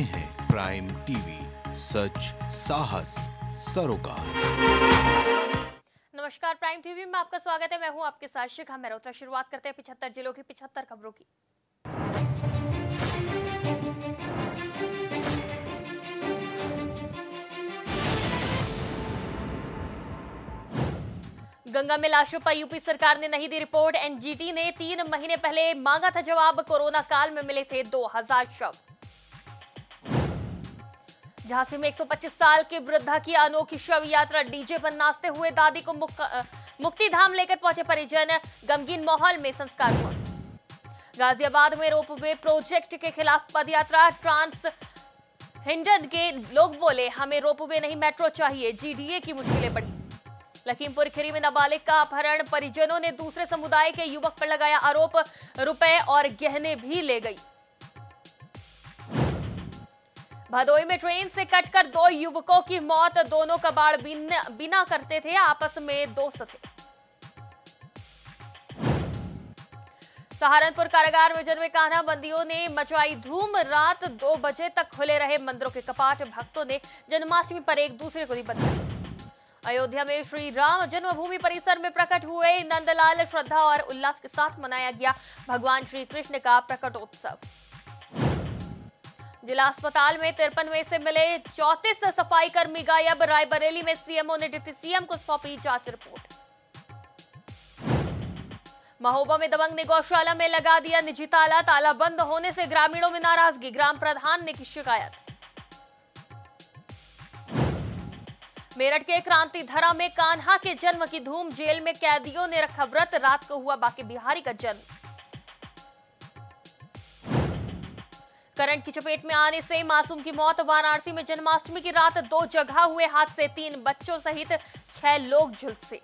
रहे हैं prime TV, सच, साहस, सरोकार। नमस्कार, प्राइम टीवी में आपका स्वागत है। मैं हूँ आपके साथ शिखा। मेहरोत्रा शुरुआत करते हैं पिछहत्तर जिलों की पिछहत्तर खबरों की। गंगा में लाशों पर यूपी सरकार ने नहीं दी रिपोर्ट। एनजीटी ने तीन महीने पहले मांगा था जवाब। कोरोना काल में मिले थे 2000 शव। झांसी में 125 साल के वृद्धा की अनोखी शव यात्रा डीजे पर नाचते हुए दादी को मुक, मुक्ति धाम लेकर पहुँचे परिजन गमगीन माहौल में संस्कार हुआ। गाजियाबाद में रोपवे प्रोजेक्ट के खिलाफ पदयात्रा ट्रांस हिंडन के लोग बोले हमें रोपवे नहीं मेट्रो चाहिए। जीडीए की मुश्किलें बढ़ी। लखीमपुर खीरी में नाबालिग का अपहरण परिजनों ने दूसरे समुदाय के युवक पर लगाया आरोप रुपए और गहने भी ले गई। भदोई में ट्रेन से कटकर दो युवकों की मौत दोनों कबाड़ बिना, बिना करते थे आपस में दोस्त थे। सहारनपुर कारागार में जन्मे कान्हा बंदियों ने मचवाई धूम रात दो बजे तक खुले रहे मंदिरों के कपाट। भक्तों ने जन्माष्टमी पर एक दूसरे को दी बधाई। अयोध्या में श्री राम जन्मभूमि परिसर में प्रकट हुए नंदलाल श्रद्धा और उल्लास के साथ मनाया गया। भगवान श्री कृष्ण का प्रकटोत्सव जिला अस्पताल में तिरपन में से मिले चौतीस सफ़ाई कर्मी गायब। रायबरेली में सीएमओ ने डिप्टी सीएम को सौंपी जाँच रिपोर्ट। महोबा में दबंग ने गौशाला में लगा दिया निजी ताला। ताला बंद होने से ग्रामीणों में नाराज़गी, ग्राम प्रधान ने की शिकायत। मेरठ के क्रांति धरा में कान्हा के जन्म की धूम। जेल में कैदियों ने रखा व्रत। रात को हुआ बाकी बिहारी का जन्म। करंट की चपेट में आने से मासूम की मौत, वाराणसी में जन्माष्टमी की रात, दो जगह हुए हादसे, तीन बच्चों सहित छह लोग झुलसे।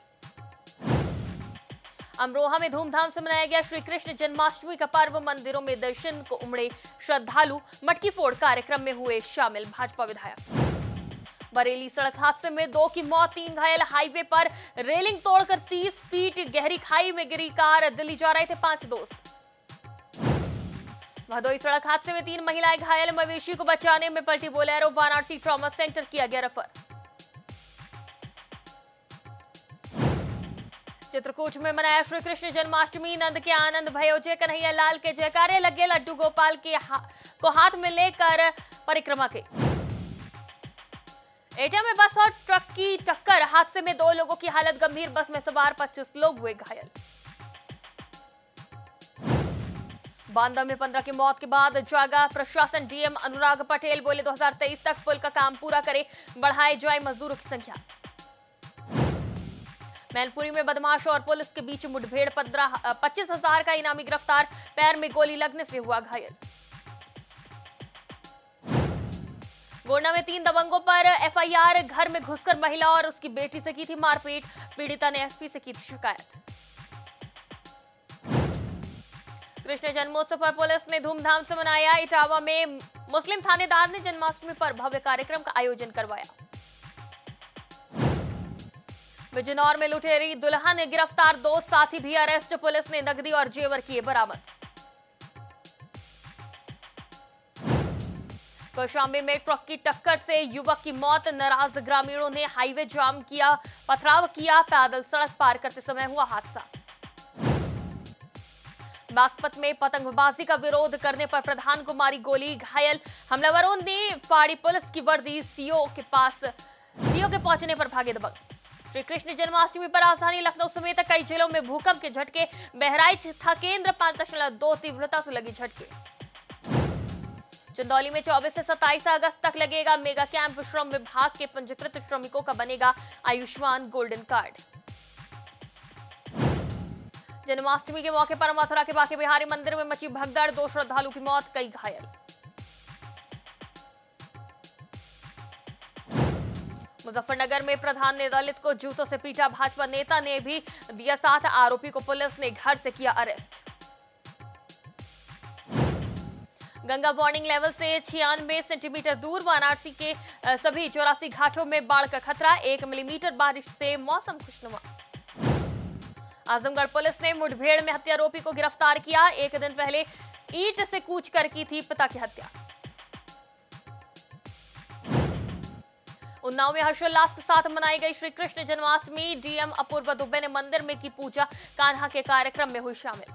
अमरोहा में धूमधाम से मनाया गया श्री कृष्ण जन्माष्टमी का पर्व, मंदिरों में दर्शन को उमड़े श्रद्धालु, मटकी फोड़ कार्यक्रम में हुए शामिल भाजपा विधायक। बरेली सड़क हादसे में दो की मौत, तीन घायल, हाईवे पर रेलिंग तोड़कर 30 फीट गहरी खाई में गिरी कार, दिल्ली जा रहे थे पाँच दोस्त। भदोई सड़क हादसे में तीन महिलाएँ घायल मवेशी को बचाने में पलटी बोलेरो वाराणसी ट्रॉमा सेंटर किया गया रेफर। चित्रकूट में मनाया श्री कृष्ण जन्माष्टमी नंद के आनंद भयोजय कन्हैया लाल के जयकारे लगे लड्डू गोपाल के हा, को हाथ में लेकर परिक्रमा के। एटा में बस और ट्रक की टक्कर हादसे में दो लोगों की हालत गंभीर बस में सवार 25 लोग हुए घायल। बांदा में 15 की मौत के बाद जागा प्रशासन। डीएम अनुराग पटेल बोले 2023 तक पुल का काम पूरा करे, बढ़ाए जाए मजदूरों की संख्या। मैनपुरी में बदमाश और पुलिस के बीच मुठभेड़, पंद्रह पच्चीस हज़ार का इनामी गिरफ़्तार, पैर में गोली लगने से हुआ घायल। गोंडा में तीन दबंगों पर एफआईआर, घर में घुसकर महिला और उसकी बेटी से की थी मारपीट, पीड़िता ने एसपी से की थी शिकायत। कृष्ण जन्मोत्सव पर पुलिस ने धूमधाम से मनाया। इटावा में मुस्लिम थानेदार ने जन्माष्टमी पर भव्य कार्यक्रम का आयोजन करवाया। बिजनौर में लुटेरी, दुल्हन गिरफ़्तार, दो साथी भी अरेस्ट, पुलिस ने नकदी और जेवर किए बरामद। कौशाम्बी में ट्रक की टक्कर से युवक की मौत, नाराज़ ग्रामीणों ने हाईवे जाम किया, पथराव किया, पैदल सड़क पार करते समय हुआ हादसा। बागपत में पतंगबाजी का विरोध करने पर प्रधान को मारी गोली घायल। हमलावरों ने फाड़ी पुलिस की वर्दी सीओ के पास। सीओ के पहुँचने पर भागे दबंग। श्री कृष्ण जन्माष्टमी पर राजधानी लखनऊ समेत कई जिलों में भूकंप के झटके। बहराइच था केंद्र, पाँच दशमलव दो तीव्रता से लगी झटके। चंदौली में 24 से 27 अगस्त तक लगेगा मेगा कैंप। श्रम विभाग के पंजीकृत श्रमिकों का बनेगा आयुष्मान गोल्डन कार्ड। जन्माष्टमी के मौके पर मथुरा के बाके बिहारी मंदिर में मची भगदड़, दो श्रद्धालु की मौत, कई घायल। मुजफ्फरनगर में प्रधान ने दलित को जूतों से पीटा भाजपा नेता ने भी दिया साथ, आरोपी को पुलिस ने घर से किया अरेस्ट। गंगा वार्निंग लेवल से छियानवे सेंटीमीटर दूर वाराणसी के सभी चौरासी घाटों में बाढ़ का खतरा, एक मिलीमीटर बारिश से मौसम खुशनुमा। आजमगढ़ पुलिस ने मुठभेड़ में हत्यारोपी को गिरफ़्तार किया। एक दिन पहले ईट से कूच कर की थी पिता की हत्या। उन्नाव में हर्षोल्लास के साथ मनाई गई श्री कृष्ण जन्माष्टमी। डीएम अपूर्व दुबे ने मंदिर में की पूजा, कान्हा के कार्यक्रम में हुई शामिल।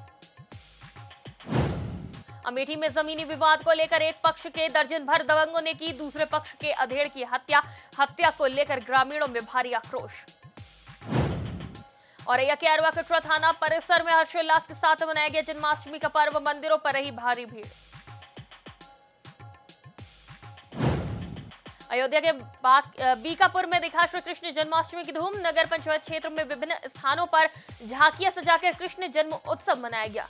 अमेठी में जमीनी विवाद को लेकर एक पक्ष के दर्जन भर दबंगों ने की, दूसरे पक्ष के अधेड़ की हत्या। हत्या को लेकर ग्रामीणों में भारी आक्रोश। और के अरवा कटरा थाना परिसर में हर्षोल्लास के साथ मनाया गया जन्माष्टमी का पर्व, मंदिरों पर रही भारी भीड़। अयोध्या के बीकापुर में दिखा श्री कृष्ण जन्माष्टमी की धूम। नगर पंचायत क्षेत्र में विभिन्न स्थानों पर झांकियाँ सजाकर कृष्ण जन्म उत्सव मनाया गया।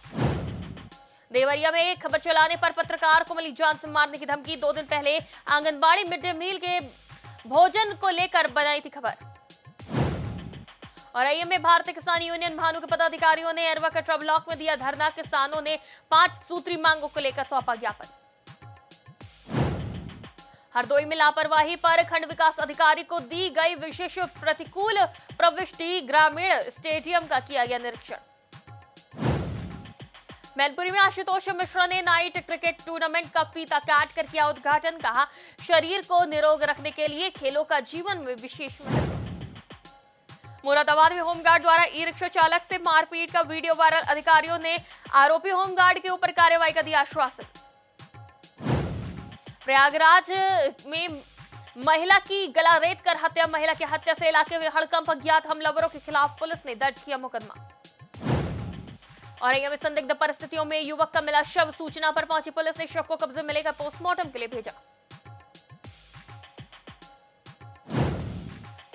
देवरिया में खबर चलाने पर पत्रकार को मिली जान से मारने की धमकी। दो दिन पहले आंगनबाड़ी मिड डे मील के भोजन को लेकर बनाई थी खबर। और आईएम में भारतीय किसान यूनियन भानु के पदाधिकारियों ने एरवा कटरा ब्लॉक में दिया धरना। किसानों ने पाँच सूत्री मांगों को लेकर सौंपा ज्ञापन हरदोई में लापरवाही पर खंड विकास अधिकारी को दी गई विशेष प्रतिकूल प्रविष्टि। ग्रामीण स्टेडियम का किया गया निरीक्षण। मैनपुरी में आशुतोष मिश्रा ने नाइट क्रिकेट टूर्नामेंट का फीता काट कर किया उद्घाटन। कहा, शरीर को निरोग रखने के लिए खेलों का जीवन में विशेष महत्व मुरादाबाद में होमगार्ड द्वारा ई रिक्शा चालक से मारपीट का वीडियो वायरल। अधिकारियों ने आरोपी होमगार्ड के ऊपर कार्रवाई का दिया आश्वासन। प्रयागराज में महिला की गला रेत कर हत्या, महिला की हत्या से इलाके में हड़कंप, अज्ञात हमलावरों के खिलाफ पुलिस ने दर्ज किया मुकदमा। और में संदिग्ध परिस्थितियों में युवक का मिला शव। सूचना पर पहुँची पुलिस ने शव को कब्जे में लेकर पोस्टमार्टम के लिए भेजा।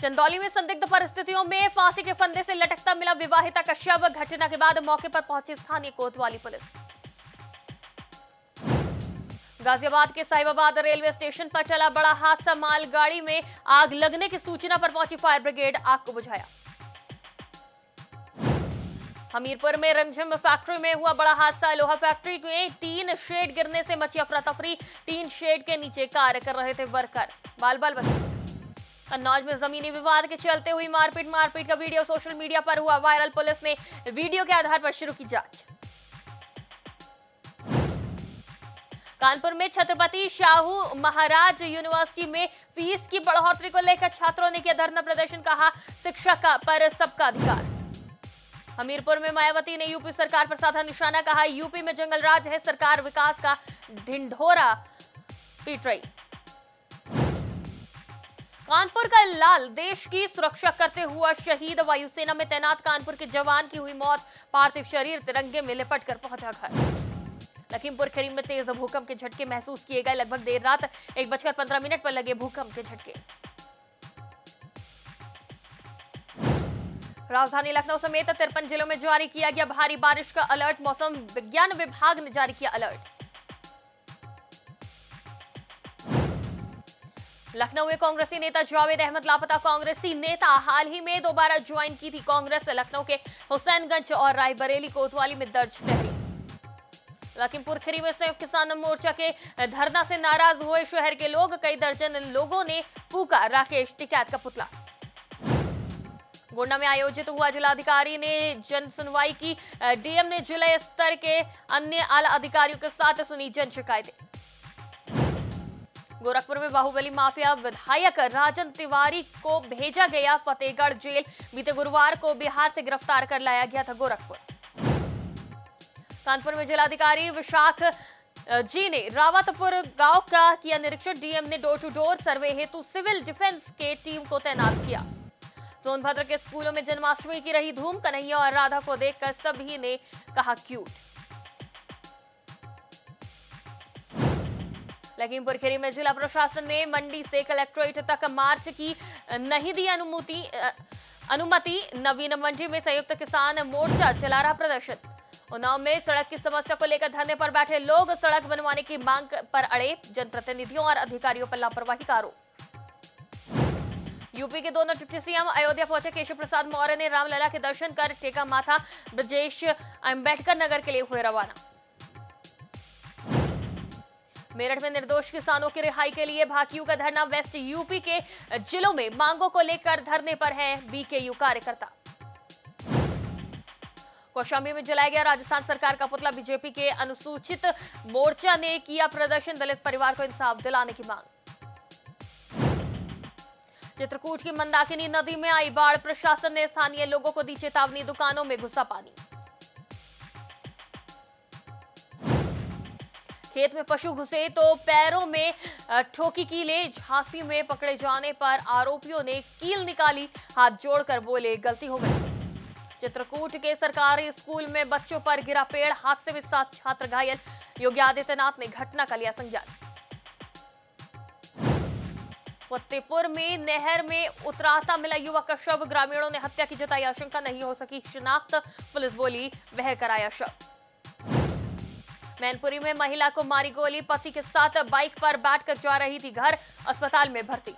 चंदौली में संदिग्ध परिस्थितियों में फांसी के फंदे से लटकता मिला विवाहिता का शव घटना के बाद मौके पर पहुँची स्थानीय कोतवाली पुलिस। गाजियाबाद के साहिबाबाद रेलवे स्टेशन पर चला बड़ा हादसा। मालगाड़ी में आग लगने की सूचना पर पहुँची फायर ब्रिगेड, आग को बुझाया। हमीरपुर में रमझम फैक्ट्री में हुआ बड़ा हादसा। लोहा फैक्ट्री में तीन शेड गिरने से मची अफरा तफरी। तीन शेड के नीचे कार्य कर रहे थे वर्कर। बाल बाल बचे कन्नौज में जमीनी विवाद के चलते हुई मारपीट मारपीट का वीडियो सोशल मीडिया पर हुआ वायरल। पुलिस ने वीडियो के आधार पर शुरू की जाँच। कानपुर में छत्रपति शाहू महाराज यूनिवर्सिटी में फ़ीस की बढ़ोतरी को लेकर छात्रों ने किया धरना प्रदर्शन, कहा शिक्षा का पर सबका अधिकार। हमीरपुर में मायावती ने यूपी सरकार पर साधा निशाना, कहा यूपी में जंगल राज है, सरकार विकास का ढिंढोरा पीट रही। कानपुर का लाल देश की सुरक्षा करते हुआ शहीद वायुसेना में तैनात कानपुर के जवान की हुई मौत, पार्थिव शरीर तिरंगे में लिपट कर पहुँचा घर। लखीमपुर खीरी में तेज भूकंप के झटके महसूस किए गए। लगभग देर रात एक बजकर पंद्रह मिनट पर लगे भूकंप के झटके। राजधानी लखनऊ समेत तिरपन जिलों में जारी किया गया भारी बारिश का अलर्ट। मौसम विज्ञान विभाग ने जारी किया अलर्ट। लखनऊ में कांग्रेसी नेता जावेद अहमद, लापता कांग्रेसी नेता, हाल ही में दोबारा ज्वाइन की थी कांग्रेस। लखनऊ के हुसैनगंज और रायबरेली कोतवाली में दर्ज तहरीर। लखीमपुर खीरी में संयुक्त किसान मोर्चा के धरना से नाराज़ हुए शहर के लोग, कई दर्जन लोगों ने फूका। राकेश टिकैत का पुतला। गोंडा में आयोजित हुआ जिलाधिकारी ने जन सुनवाई की। डीएम ने जिला स्तर के अन्य आला अधिकारियों के साथ सुनी जन शिकायतें। गोरखपुर में बाहुबली माफिया विधायक राजन तिवारी को भेजा गया फतेहगढ़ जेल। बीते गुरुवार को बिहार से गिरफ़्तार कर लाया गया था गोरखपुर। कानपुर में जिलाधिकारी विशाख जी ने रावतपुर गाँव का किया निरीक्षण। डीएम ने डोर टू डोर सर्वे हेतु सिविल डिफेंस के टीम को तैनात किया। सोनभद्र के स्कूलों में जन्माष्टमी की रही धूम, कन्हैया और राधा को देखकर सभी ने कहा क्यूट। लखीमपुर खीरी में जिला प्रशासन ने मंडी से कलेक्ट्रेट तक मार्च की नहीं दी अनुमति अनुमति। नवीन मंडी में संयुक्त किसान मोर्चा चला रहा प्रदर्शन। उन्नाव में सड़क की समस्या को लेकर धरने पर बैठे लोग सड़क बनवाने की मांग पर अड़े। जनप्रतिनिधियों और अधिकारियों पर लापरवाही का आरोप। यूपी के दोनों डिप्टी सीएम अयोध्या पहुँचे केशव प्रसाद मौर्य ने रामलला के दर्शन कर टेका माथा ब्रजेश अंबेडकर नगर के लिए हुए रवाना। मेरठ में निर्दोष किसानों की रिहाई के लिए भाकियू का धरना, वेस्ट यूपी के जिलों में मांगों को लेकर धरने पर है बीकेयू कार्यकर्ता। कौशाम्बी में जलाया गया राजस्थान सरकार का पुतला, बीजेपी के अनुसूचित मोर्चा ने किया प्रदर्शन, दलित परिवार को इंसाफ दिलाने की मांग। चित्रकूट की मंदाकिनी नदी में आई बाढ़, प्रशासन ने स्थानीय लोगों को दी चेतावनी, दुकानों में घुसा पानी। खेत में पशु घुसे तो पैरों में ठोकी कीले झांसी में पकड़े जाने पर आरोपियों ने कील निकाली, हाथ जोड़कर बोले, गलती हो गई। चित्रकूट के सरकारी स्कूल में बच्चों पर गिरा पेड़, हादसे में सात छात्र घायल। योगी आदित्यनाथ ने घटना का लिया संज्ञान। फतेहपुर में नहर में उतराता मिला युवक का शव। ग्रामीणों ने हत्या की जताई, आशंका नहीं हो सकी, शिनाख्त। पुलिस बोली, वह कराया शव। मैनपुरी में महिला को मारी गोली, पति के साथ बाइक पर बैठकर जा रही थी घर, अस्पताल में भर्ती।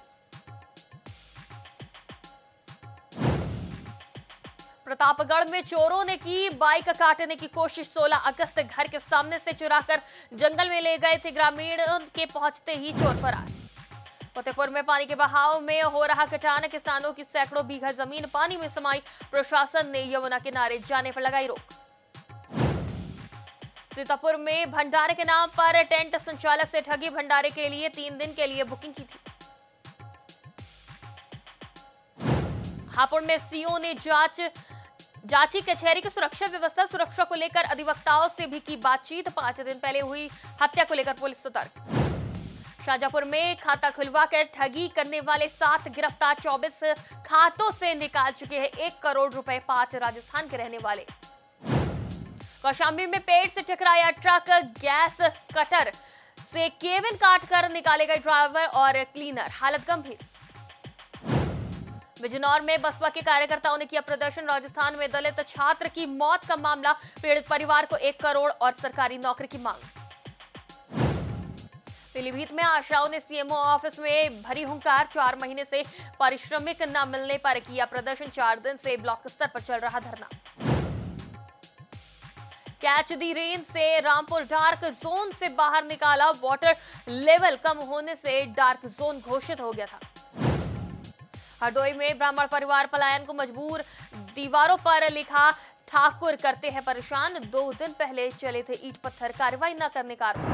प्रतापगढ़ में चोरों ने की बाइक काटने की कोशिश 16 अगस्त घर के सामने से चुराकर जंगल में ले गए थे ग्रामीण के पहुँचते ही चोर फरार। फतेहपुर में पानी के बहाव में हो रहा कटान, किसानों की सैकड़ों बीघा ज़मीन पानी में समाई, प्रशासन ने यमुना किनारे जाने पर लगाई रोक। सीतापुर में भंडारे के नाम पर टेंट संचालक से ठगी, भंडारे के लिए तीन दिन के लिए बुकिंग की थी। हापुड़ में सीओ ने जाँच, जांची कचहरी की सुरक्षा व्यवस्था, सुरक्षा को लेकर अधिवक्ताओं से भी की बातचीत। पाँच दिन पहले हुई हत्या को लेकर पुलिस सतर्क। शाजापुर में खाता खुलवाकर ठगी करने वाले सात गिरफ़्तार 24 खातों से निकाल चुके हैं एक करोड़ रुपए पाँच राजस्थान के रहने वाले। कौशाम्बी में पेड़ से टकराया ट्रक, गैस, कटर से केबिन काटकर निकाले गए ड्राइवर और क्लीनर। हालत गंभीर। बिजनौर में बसपा के कार्यकर्ताओं ने किया प्रदर्शन। राजस्थान में दलित छात्र की मौत का मामला, पीड़ित परिवार को एक करोड़ और सरकारी नौकरी की मांग। पीलीभीत में आशाओं ने सीएमओ ऑफ़िस में भरी हुंकार। चार महीने से पारिश्रमिक न मिलने पर किया प्रदर्शन। चार दिन से ब्लॉक स्तर पर चल रहा धरना। कैच दी रेन से रामपुर डार्क जोन से बाहर निकाला वाटर लेवल कम होने से डार्क जोन घोषित हो गया था। हरदोई में ब्राह्मण परिवार पलायन को मजबूर, दीवारों पर लिखा, ठाकुर करते हैं परेशान, दो दिन पहले चले थे ईट पत्थर, कार्रवाई न करने का आरोप।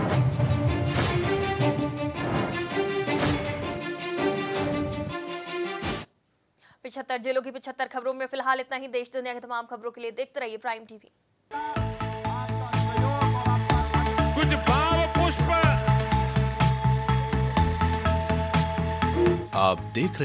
पिछहत्तर जिलों की पिछहत्तर खबरों में फ़िलहाल इतना ही। देश दुनिया की तमाम खबरों के लिए देखते रहिए प्राइम टीवी आप देख रहे